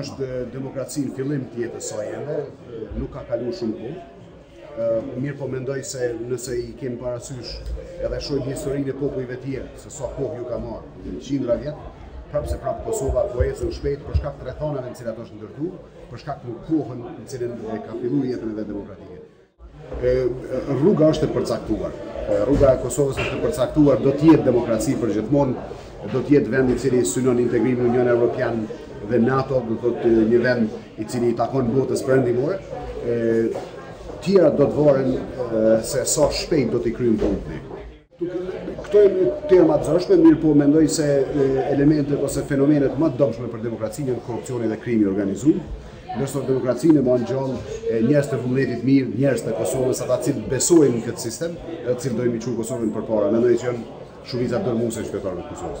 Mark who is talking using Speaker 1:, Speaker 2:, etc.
Speaker 1: është demokraci në fillim të jetës së saj, ende, nuk ka kalu shumë kohë. Mirëpo mendoj se nëse i kemë parasysh edhe shohim historinë e popujve tjerë, se sa kohë ju ka marrë, me qindra vjet, prapë se prapë Kosova po e zënë shpejt për shkak të rrethanave në të cilat është ndërtu, për shkak të kohës në të cilën e ka fillu jetën e vet demokratike. Rruga është e përcaktuar. Rruga e Kosovës është e përcaktuar, do të jetë demokraci përgjithmonë, do të jetë vend i cili synon integrimin në Unionin Evropian dhe NATO, do të thotë një vend i cili i takon botës perëndimore. Tjerat do të voren se sa shpejt do t'i kryjmë punët. Këto janë tema të zorshme, mirëpo mendoj se elementet ose fenomenet më të dëmshme për demokracinë janë korrupsioni dhe krimi i organizu, ndërsa demokracinë e mbajnë gjallë njerëzit e vullnetit të mirë, njerëzit e Kosovës, ata të cilët besojnë në këtë sistem, të cilët dojnë me e çu Kosovën përpara, mendoj që janë shumica dërrmuese e qytetarëve të Kosovës.